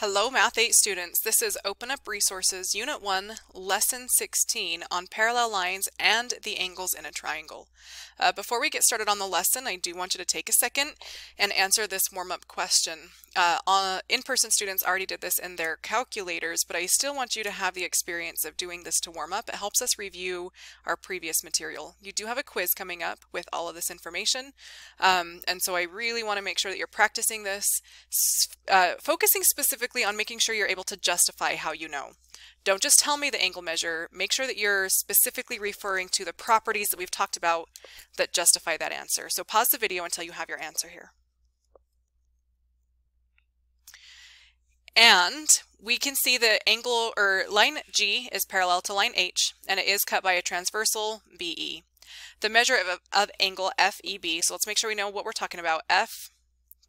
Hello Math 8 students, this is Open Up Resources Unit 1 Lesson 16 on parallel lines and the angles in a triangle. Uh, before we get started on the lesson I do want you to take a second and answer this warm-up question. Uh, In-person students already did this in their calculators but I still want you to have the experience of doing this to warm up. It helps us review our previous material. You do have a quiz coming up with all of this information um, and so I really want to make sure that you're practicing this, uh, focusing specifically specifically on making sure you're able to justify how you know. Don't just tell me the angle measure, make sure that you're specifically referring to the properties that we've talked about that justify that answer. So pause the video until you have your answer here. And we can see the angle or line G is parallel to line H and it is cut by a transversal BE. The measure of, of angle FEB, so let's make sure we know what we're talking about. F,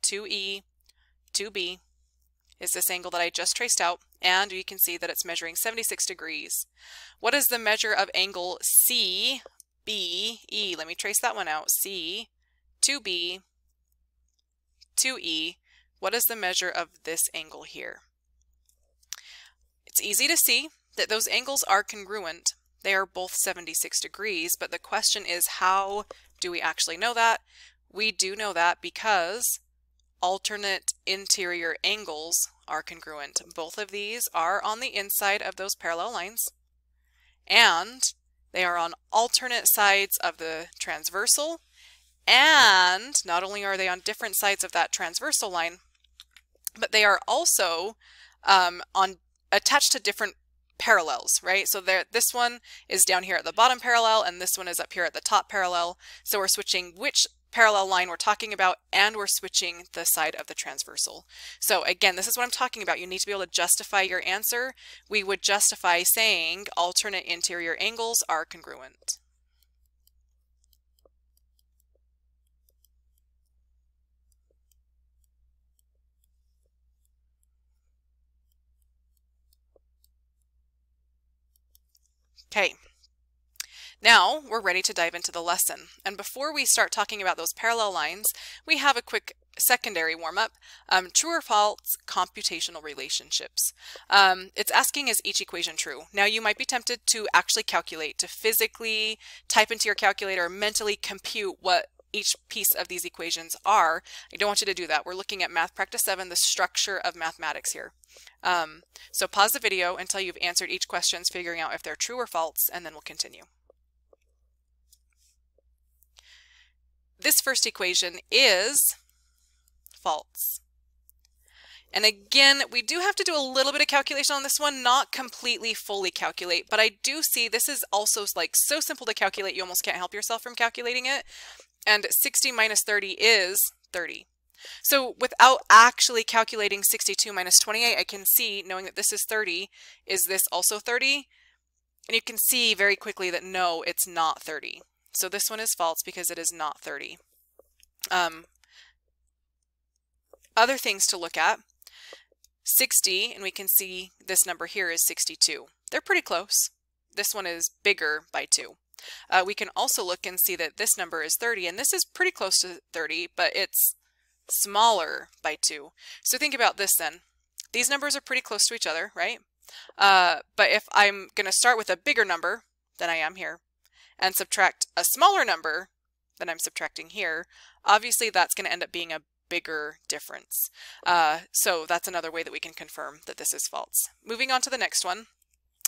2E, 2B, is this angle that I just traced out, and you can see that it's measuring 76 degrees. What is the measure of angle CBE? Let me trace that one out. C, 2B, 2E. What is the measure of this angle here? It's easy to see that those angles are congruent. They are both 76 degrees, but the question is how do we actually know that? We do know that because alternate interior angles are congruent. Both of these are on the inside of those parallel lines and they are on alternate sides of the transversal and not only are they on different sides of that transversal line but they are also um, on attached to different parallels, right? So this one is down here at the bottom parallel and this one is up here at the top parallel. So we're switching which parallel line we're talking about and we're switching the side of the transversal. So again, this is what I'm talking about. You need to be able to justify your answer. We would justify saying alternate interior angles are congruent. Okay, now we're ready to dive into the lesson. And before we start talking about those parallel lines, we have a quick secondary warm-up, um, true or false computational relationships. Um, it's asking is each equation true? Now you might be tempted to actually calculate, to physically type into your calculator, or mentally compute what each piece of these equations are. I don't want you to do that. We're looking at Math Practice 7, the structure of mathematics here. Um, so pause the video until you've answered each question, figuring out if they're true or false, and then we'll continue. This first equation is false. And again, we do have to do a little bit of calculation on this one, not completely fully calculate, but I do see this is also like so simple to calculate, you almost can't help yourself from calculating it. And 60 minus 30 is 30. So without actually calculating 62 minus 28, I can see, knowing that this is 30, is this also 30? And you can see very quickly that no, it's not 30. So this one is false because it is not 30. Um, other things to look at, 60, and we can see this number here is 62. They're pretty close. This one is bigger by 2. Uh, we can also look and see that this number is 30, and this is pretty close to 30, but it's smaller by 2. So think about this then. These numbers are pretty close to each other, right? Uh, but if I'm going to start with a bigger number than I am here, and subtract a smaller number than I'm subtracting here, obviously that's going to end up being a bigger difference. Uh, so that's another way that we can confirm that this is false. Moving on to the next one.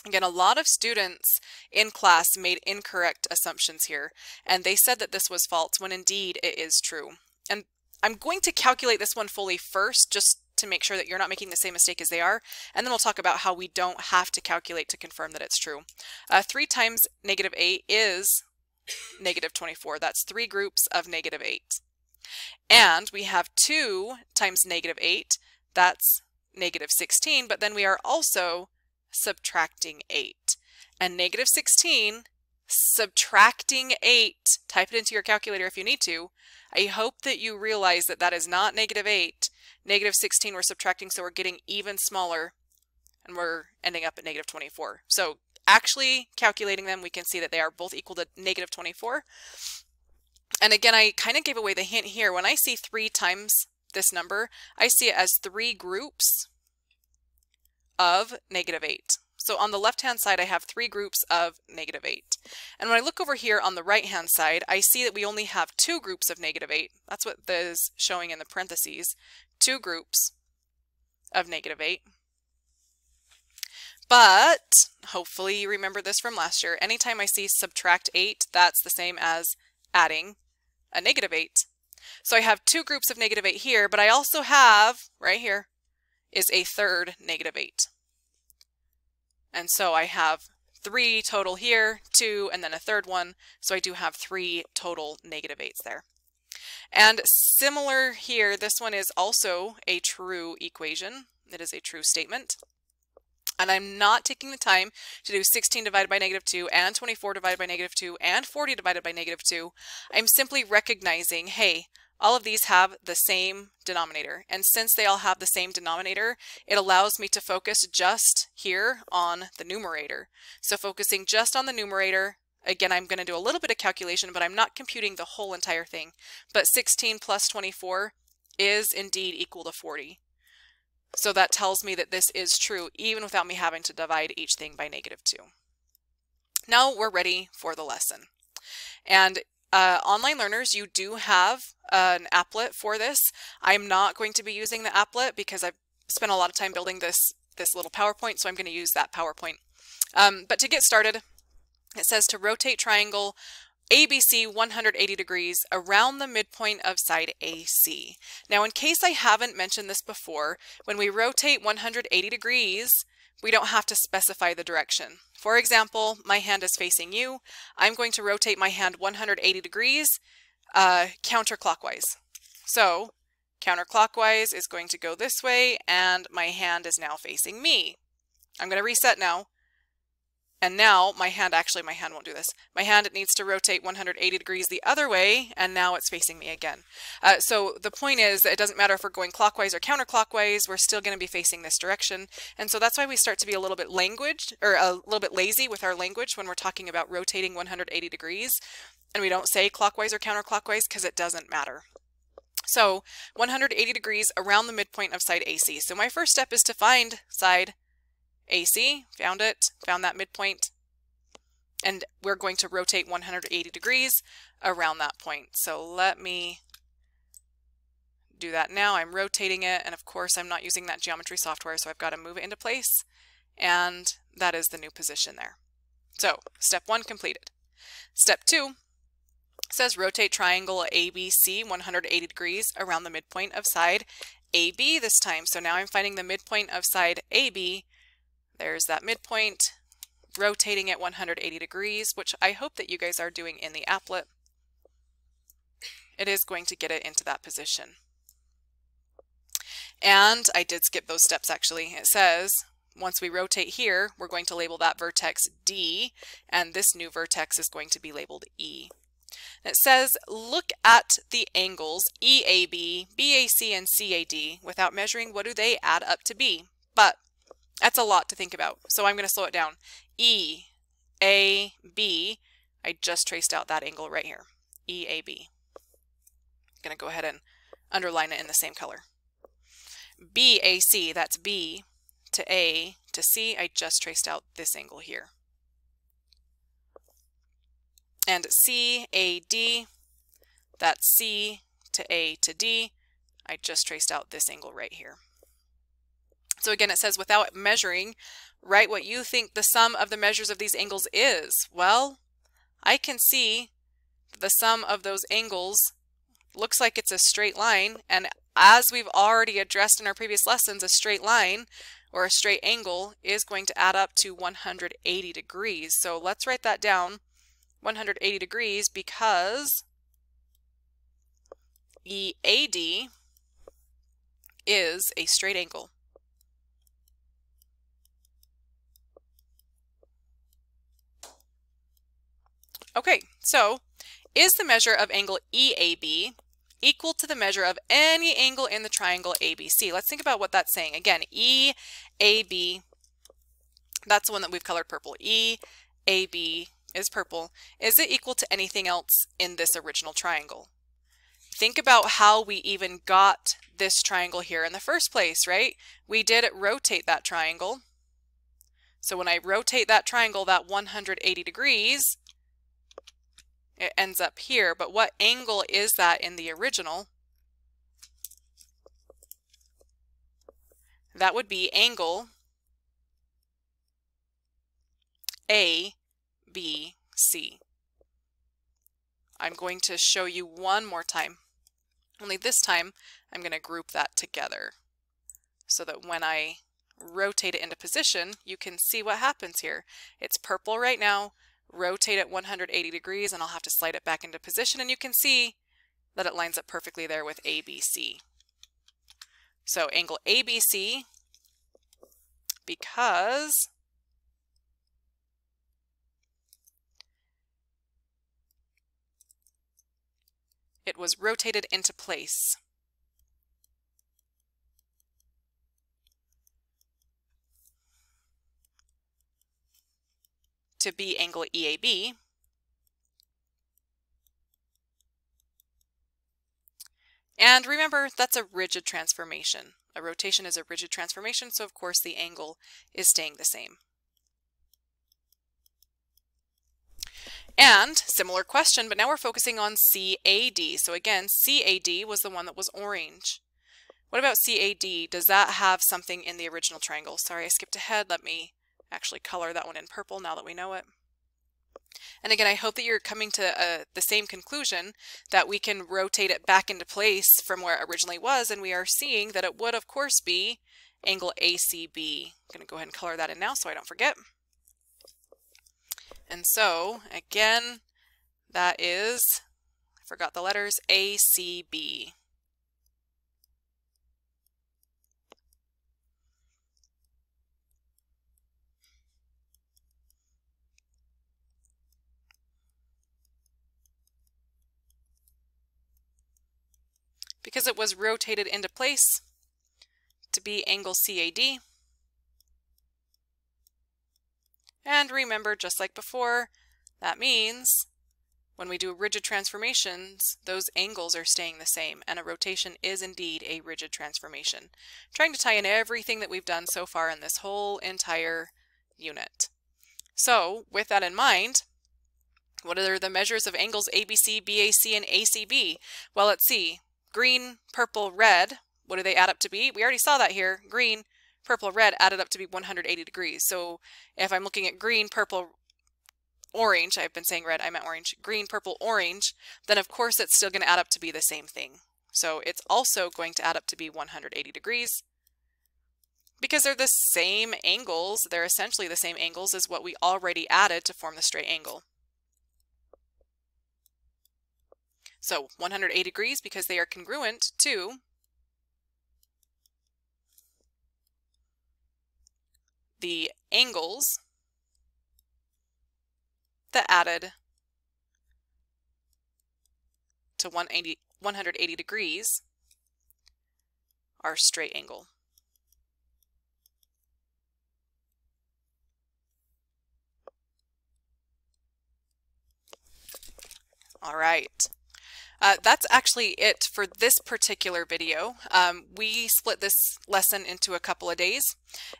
Again, a lot of students in class made incorrect assumptions here, and they said that this was false when indeed it is true. And I'm going to calculate this one fully first, just to make sure that you're not making the same mistake as they are. And then we'll talk about how we don't have to calculate to confirm that it's true. Uh, 3 times negative 8 is negative 24. That's three groups of negative 8. And we have 2 times negative 8. That's negative 16. But then we are also subtracting 8. And negative 16 subtracting 8, type it into your calculator if you need to. I hope that you realize that that is not negative 8 negative 16 we're subtracting, so we're getting even smaller, and we're ending up at negative 24. So actually calculating them, we can see that they are both equal to negative 24. And again, I kind of gave away the hint here. When I see 3 times this number, I see it as three groups of negative 8. So on the left-hand side, I have three groups of negative 8. And when I look over here on the right-hand side, I see that we only have two groups of negative 8. That's what is showing in the parentheses. Two groups of negative 8. But hopefully you remember this from last year. Anytime I see subtract 8, that's the same as adding a negative 8. So I have two groups of negative 8 here, but I also have, right here, is a third negative 8. And so I have three total here, two, and then a third one. So I do have three total negative 8s there. And similar here, this one is also a true equation. It is a true statement. And I'm not taking the time to do 16 divided by negative 2 and 24 divided by negative 2 and 40 divided by negative 2. I'm simply recognizing, hey, all of these have the same denominator. And since they all have the same denominator, it allows me to focus just here on the numerator. So focusing just on the numerator, again, I'm going to do a little bit of calculation, but I'm not computing the whole entire thing. But 16 plus 24 is indeed equal to 40. So that tells me that this is true even without me having to divide each thing by negative 2. Now we're ready for the lesson. And uh, online learners, you do have an applet for this. I'm not going to be using the applet because I've spent a lot of time building this, this little PowerPoint, so I'm going to use that PowerPoint. Um, but to get started, it says to rotate triangle ABC 180 degrees around the midpoint of side AC. Now, in case I haven't mentioned this before, when we rotate 180 degrees, we don't have to specify the direction. For example, my hand is facing you. I'm going to rotate my hand 180 degrees uh, counterclockwise. So counterclockwise is going to go this way and my hand is now facing me. I'm going to reset now. And now my hand, actually my hand won't do this. My hand it needs to rotate 180 degrees the other way, and now it's facing me again. Uh, so the point is that it doesn't matter if we're going clockwise or counterclockwise, we're still going to be facing this direction. And so that's why we start to be a little bit language, or a little bit lazy with our language when we're talking about rotating 180 degrees. And we don't say clockwise or counterclockwise because it doesn't matter. So 180 degrees around the midpoint of side AC. So my first step is to find side AC, found it, found that midpoint, and we're going to rotate 180 degrees around that point. So let me do that now. I'm rotating it, and of course I'm not using that geometry software, so I've got to move it into place, and that is the new position there. So step one completed. Step two says rotate triangle ABC 180 degrees around the midpoint of side AB this time. So now I'm finding the midpoint of side AB there's that midpoint, rotating it 180 degrees, which I hope that you guys are doing in the applet. It is going to get it into that position. And I did skip those steps actually. It says once we rotate here, we're going to label that vertex D, and this new vertex is going to be labeled E. it says, look at the angles EAB, BAC, and CAD. Without measuring, what do they add up to be? But that's a lot to think about. So I'm going to slow it down. E, A, B. I just traced out that angle right here. E, A, B. I'm going to go ahead and underline it in the same color. B, A, C. That's B to A to C. I just traced out this angle here. And C, A, D. That's C to A to D. I just traced out this angle right here. So again, it says without measuring, write what you think the sum of the measures of these angles is. Well, I can see the sum of those angles looks like it's a straight line. And as we've already addressed in our previous lessons, a straight line or a straight angle is going to add up to 180 degrees. So let's write that down, 180 degrees, because EAD is a straight angle. Okay, so is the measure of angle EAB equal to the measure of any angle in the triangle ABC? Let's think about what that's saying. Again, EAB, that's the one that we've colored purple. EAB is purple. Is it equal to anything else in this original triangle? Think about how we even got this triangle here in the first place, right? We did rotate that triangle So when I rotate that triangle that 180 degrees, it ends up here. But what angle is that in the original? That would be angle A, B, C. I'm going to show you one more time. Only this time, I'm going to group that together so that when I rotate it into position, you can see what happens here. It's purple right now, rotate it 180 degrees, and I'll have to slide it back into position, and you can see that it lines up perfectly there with ABC. So angle ABC, because it was rotated into place. To be angle EAB, And remember, that's a rigid transformation. A rotation is a rigid transformation, so of course the angle is staying the same. And similar question, but now we're focusing on CAD. So again, CAD was the one that was orange. What about CAD? Does that have something in the original triangle? Sorry, I skipped ahead. Let me actually color that one in purple now that we know it. And again, I hope that you're coming to uh, the same conclusion that we can rotate it back into place from where it originally was, and we are seeing that it would, of course, be angle ACB. I'm going to go ahead and color that in now so I don't forget. And so, again, that is, I forgot the letters, ACB. Because it was rotated into place to be angle CAD. And remember, just like before, that means when we do rigid transformations, those angles are staying the same, and a rotation is indeed a rigid transformation. trying to tie in everything that we've done so far in this whole entire unit. So, with that in mind, what are the measures of angles ABC, BAC, and ACB? Well, let's see green, purple, red, what do they add up to be? We already saw that here. Green, purple, red added up to be 180 degrees. So if I'm looking at green, purple, orange, I've been saying red, I meant orange, green, purple, orange, then of course it's still going to add up to be the same thing. So it's also going to add up to be 180 degrees because they're the same angles, they're essentially the same angles as what we already added to form the straight angle. So 180 degrees because they are congruent to the angles that added to 180, 180 degrees are straight angle. All right. Uh, that's actually it for this particular video. Um, we split this lesson into a couple of days.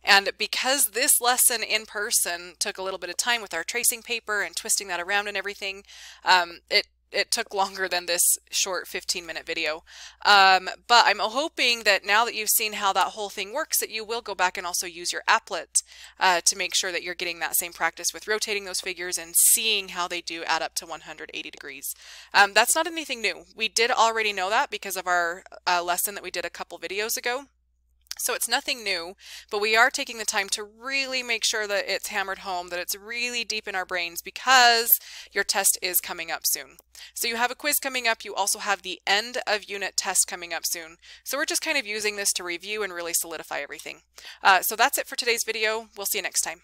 And because this lesson in person took a little bit of time with our tracing paper and twisting that around and everything, um, it it took longer than this short 15 minute video. Um, but I'm hoping that now that you've seen how that whole thing works, that you will go back and also use your applet uh, to make sure that you're getting that same practice with rotating those figures and seeing how they do add up to 180 degrees. Um, that's not anything new. We did already know that because of our uh, lesson that we did a couple videos ago. So it's nothing new, but we are taking the time to really make sure that it's hammered home, that it's really deep in our brains because your test is coming up soon. So you have a quiz coming up. You also have the end of unit test coming up soon. So we're just kind of using this to review and really solidify everything. Uh, so that's it for today's video. We'll see you next time.